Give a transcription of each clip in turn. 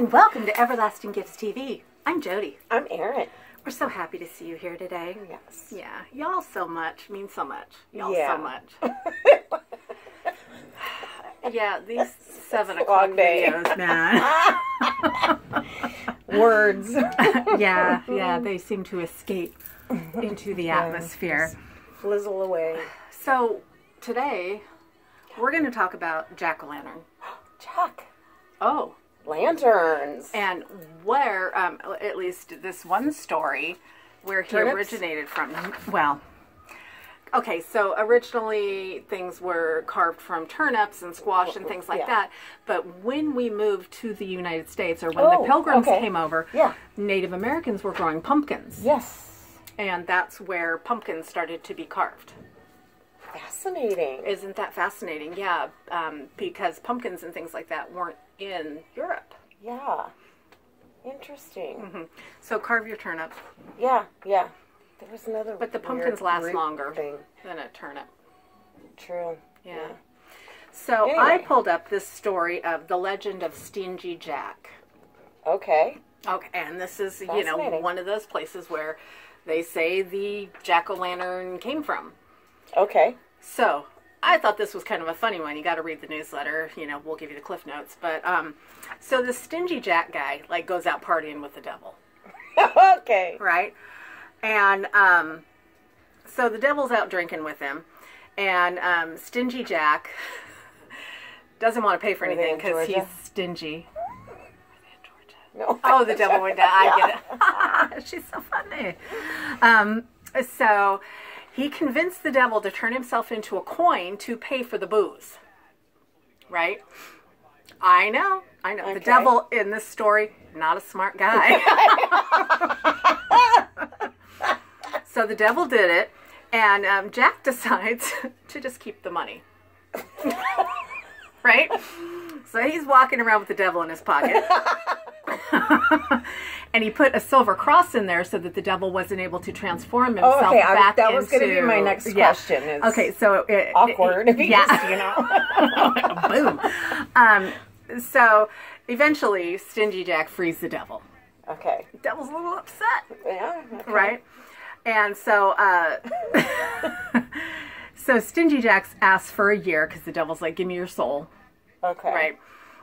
and welcome to Everlasting Gifts TV. I'm Jody. I'm Erin. We're so happy to see you here today. Yes. Yeah, y'all so much means so much. Y'all Yeah. so much. yeah, these seven o'clock videos, man. Words. yeah, yeah, they seem to escape into the atmosphere. Flizzle away. So today we're going to talk about jack o' lantern. Jack. Oh, Lanterns. and where, um, at least this one story, where he Turnips? originated from. Well, okay, so originally things were carved from turnips and squash and things like Yeah. that. But when we moved to the United States, or when Oh, the Pilgrims okay. came over, Yeah. Native Americans were growing pumpkins, Yes. and that's where pumpkins started to be carved. Fascinating. Isn't that fascinating? Yeah, um, because pumpkins and things like that weren't in Europe. Yeah. Interesting. Mm-hmm. So carve your turnip, Yeah, yeah. There was another. but the pumpkins last longer Thing. than a turnip. True. Yeah. So Anyway. I pulled up this story of the legend of Stingy Jack. Okay. Okay, and this is you know one of those places where they say the jack o' lantern came from. Okay. So I thought this was kind of a funny one. You got to read the newsletter. You know, we'll give you the cliff notes. But um, so the Stingy Jack guy like goes out partying with the devil. okay. right? And um, so the devil's out drinking with him, and um, Stingy Jack doesn't want to pay for Were anything because he's stingy. Were they in Georgia? No. Oh, the devil went down. I get it. She's so funny. Um, so he convinced the devil to turn himself into a coin to pay for the booze. Right? I know. I know. The devil in this story, not a smart guy. so the devil did it, and um, Jack decides to just keep the money. right? So he's walking around with the devil in his pocket. and he put a silver cross in there so that the devil wasn't able to transform himself Oh, okay, I was- back that was gonna be my next Yeah. question, is okay, so it, Awkward. it- you yeah. just, you know. Boom. Um, so eventually, Stingy Jack frees the devil. okay. Devil's a little upset, Yeah. okay. right? And so, uh, so Stingy Jack's asks for a year because the devil's like, "Give me your soul." Okay. right?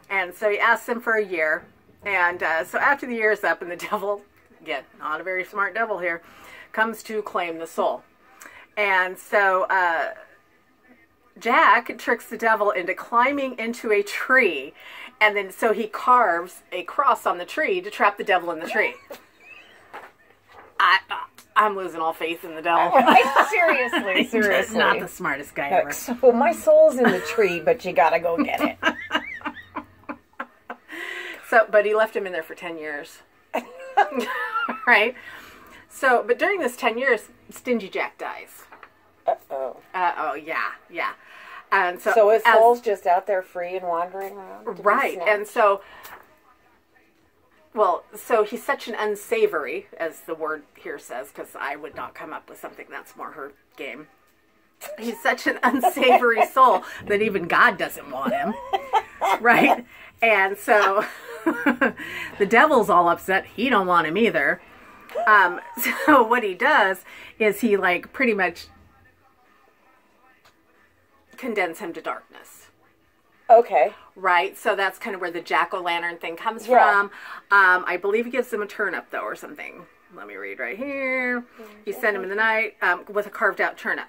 And so he asks him for a year. And uh, so after the year is up, and the devil, again, not a very smart devil here, comes to claim the soul. And so uh, Jack tricks the devil into climbing into a tree. And then so he carves a cross on the tree to trap the devil in the tree. I, I'm losing all faith in the devil. seriously, seriously. not the smartest guy ever. So my soul's in the tree, but you gotta go get it. So, but he left him in there for 10 years. right? So, but during this 10 years, Stingy Jack dies. Oh. Uh oh, yeah, yeah. And so, So his as- soul's just out there free and wandering around. right. And so, well, so he's such an unsavory, as the word here says, because I would not come up with something that's more her game. He's such an unsavory soul that even God doesn't want him. Right? And so the devil's all upset. He don't want him either. Um, so what he does is he like pretty much condemns him to darkness Okay. right? So that's kind of where the jack o' lantern thing comes Yeah. from. Um, I believe he gives him a turnip though, or something. Let me read right here. You send him in the night um, with a carved out turnip,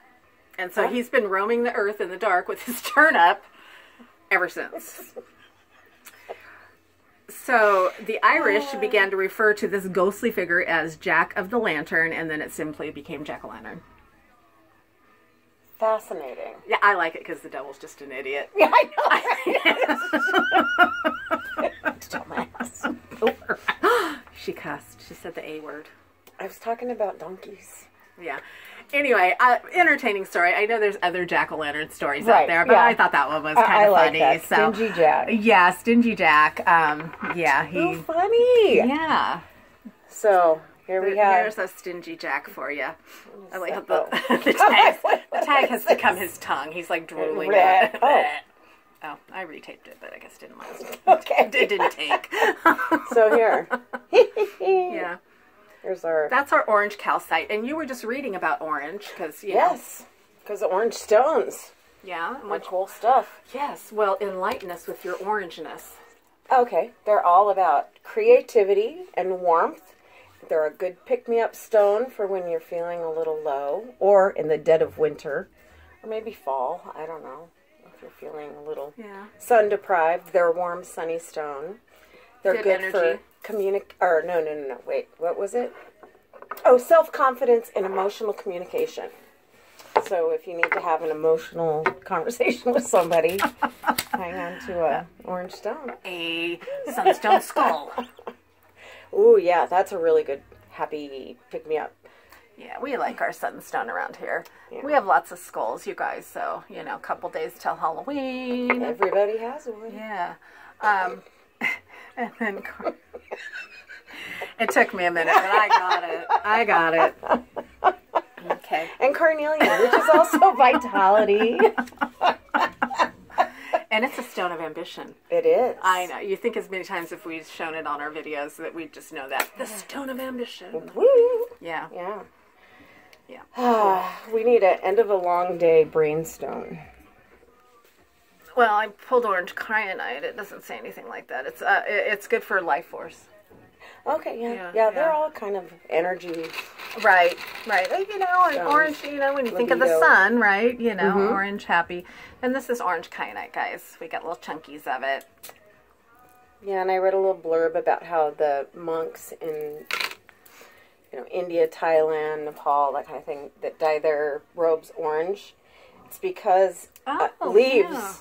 and so he's been roaming the earth in the dark with his turnip ever since. So the Irish began to refer to this ghostly figure as Jack of the Lantern, and then it simply became Jack o' Lantern. Fascinating. Yeah, I like it because the devil's just an idiot. Yeah, I know. Dumbass. She cussed. She said the A word. I was talking about donkeys. Yeah. Anyway, uh, entertaining story. I know there's other jack o' lantern stories out there, but yeah. I thought that one was kind of like funny. that. So, Stingy Jack. yeah, Stingy Jack. Um, yeah, Oh, he. funny. Yeah. So here we have. Here's a Stingy Jack for you. I like the, the tag, the tag has become his tongue. He's like drooling. it. Oh. Oh, I retaped it, but I guess it didn't last. Okay. It didn't take. So here. yeah. Here's our. That's our orange calcite. And you were just reading about orange because. Yes. Because the orange stones. Yeah. What, cool stuff. yes. Well, enlighten us with your orangeness. Okay. They're all about creativity and warmth. They're a good pick me up stone for when you're feeling a little low or in the dead of winter or maybe fall. I don't know. If you're feeling a little Yeah. sun deprived, they're a warm, sunny stone. They're Good good, for communic. Or no, no, no, no. Wait, what was it? Oh, self confidence and emotional communication. So if you need to have an emotional conversation with somebody, hang on to a orange stone. A sunstone skull. oh yeah, that's a really good happy pick me up. Yeah, we like our sunstone around here. Yeah. We have lots of skulls, you guys. So, you know, a couple days till Halloween. Everybody has one. Yeah. Um, and then it took me a minute, but I got it. I got it. Okay. And carnelian, which is also vitality. And it's a stone of ambition. It is. I know. You think as many times if we've shown it on our videos that we just know that. The stone of ambition. Woo. Yeah. Yeah. Yeah. we need an end of a long day brainstone. Well, I pulled orange kyanite. It doesn't say anything like that. It's uh, it's good for life force. Okay, yeah. Yeah, Yeah, they're yeah. all kind of energy. Right, right. Like, You know, and orange, you know, when you think of the sun, right? You know, orange happy. And this is orange kyanite, guys. We got little chunkies of it. Yeah, and I read a little blurb about how the monks in you know, India, Thailand, Nepal, that kind of thing, that dye their robes orange. It's because uh, Oh, leaves yeah.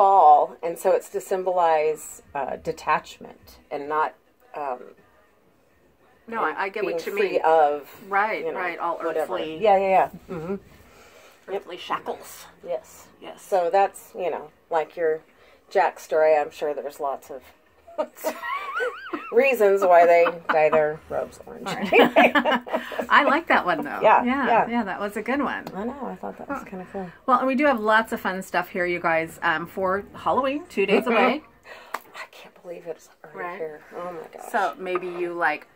Fall, and so it's to symbolize uh, detachment and not um, No, I, I get what you mean. of right, you know, right. All whatever. earthly, Yeah, yeah, yeah. hmm earthly shackles. Yes. Yes. So that's, you know, like your Jack story, I'm sure there's lots of reasons why they dye their robes orange. I like that one though. Yeah, yeah, yeah. yeah. That was a good one. I know, I thought that was kind of cool. Well, and we do have lots of fun stuff here, you guys, um, for Halloween, two days away. I can't believe it's right, Right. here. Oh my gosh. So maybe you like.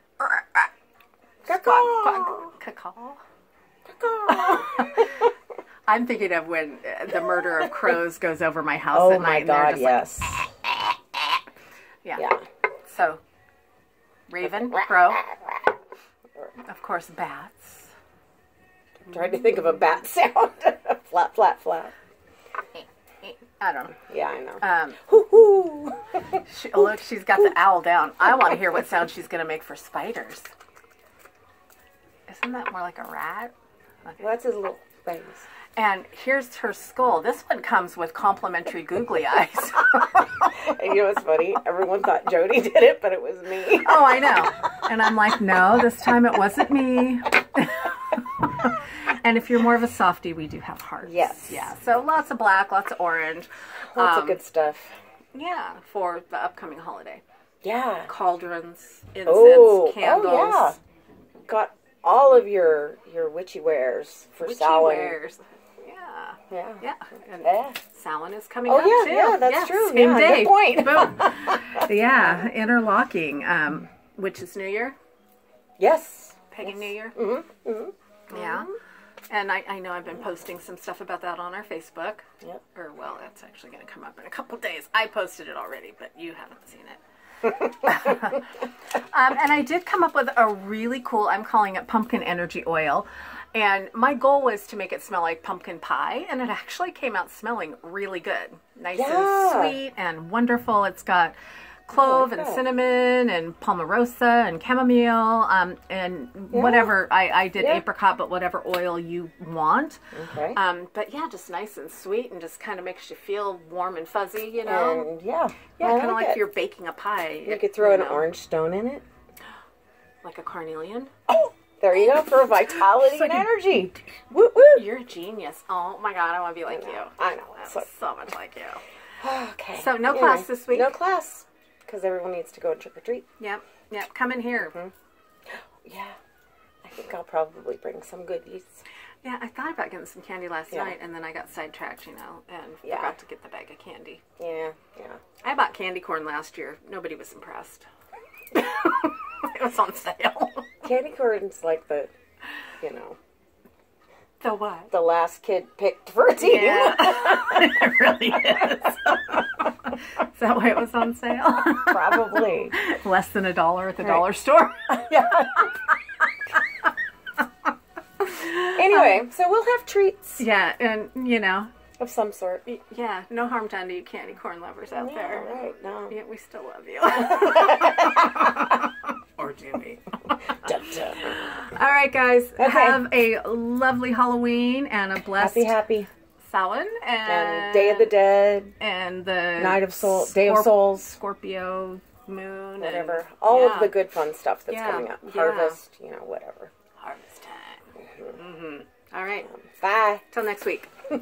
I'm thinking of when uh, the murder of crows goes over my house oh at night. Oh my god, just like, yes. yeah. yeah. So, raven, crow, of course, bats. I'm Trying to think of a bat sound. flat, flat, flat. I don't know. Yeah, I know. Um, Hoo hoo. she, look, she's got the owl down. I want to hear what sound she's going to make for spiders. Isn't that more like a rat? Well, that's his little things. And here's her skull. This one comes with complimentary googly eyes. And you know what's funny? Everyone thought Jody did it, but it was me. oh, I know. And I'm like, no, this time it wasn't me. and if you're more of a softie, we do have hearts. Yes. Yeah. So lots of black, lots of orange. Lots Um, of good stuff. Yeah, for the upcoming holiday. Yeah. Cauldrons, incense, Oh, candles. oh yeah. Got all of your your witchy wares for Witchy wares. Yeah. Yeah. Yeah. And Yeah. Samhain is coming Oh, up yeah, too. yeah, that's true. Same Yeah, day. good point. Boom. yeah, interlocking. Um, which is New Year, Yes. pagan New Year. Mm-hmm. Mm-hmm. Yeah. And I, I know I've been posting some stuff about that on our Facebook. Yep. Or, well, that's actually going to come up in a couple days. I posted it already, but you haven't seen it. um, and I did come up with a really cool, I'm calling it pumpkin energy oil. And my goal was to make it smell like pumpkin pie, and it actually came out smelling really good. Nice Yeah. and sweet and wonderful. It's got clove and that. cinnamon and palmarosa and chamomile um, and whatever. I, I did Yeah. apricot, but whatever oil you want. Okay. Um, but yeah, just nice and sweet and just kind of makes you feel warm and fuzzy, you know? and yeah, yeah, kind of like like you're baking a pie. You could throw an know, orange stone in it. Like a carnelian. Oh, there you go for vitality So and energy. Woo woo. You're a genius. Oh my god, I want to be like you. I know. That's So, so much like you. okay. So no Anyway, class this week? No class because everyone needs to go trick or treat. Yep, yep. Come in here. Mm-hmm. Yeah. I think I'll probably bring some goodies. Yeah, I thought about getting some candy last Yeah. night, and then I got sidetracked, you know, and Yeah. forgot to get the bag of candy. Yeah, yeah. I bought candy corn last year. Nobody was impressed. it was on sale. Candy corn's like the, you know, The what? the last kid picked for a team. Yeah, it really is. is that why it was on sale? Probably. Less than a dollar at the dollar store. yeah. anyway, um, so we'll have treats yeah, and you know, of some sort. yeah, no harm done to you candy corn lovers out Yeah, there. right. No. Yeah, we still love you. Or do we? Dun, dun. All right, guys. Okay. Have a lovely Halloween and a blessed Happy, happy. Samhain and, And Day of the Dead, and the Night of Soul, Day of Souls, Scorpio moon, whatever. and- All yeah, of the good fun stuff that's Yeah, coming up. yeah. Harvest, you know, whatever. harvest time. hmm All right. Bye. Till next week.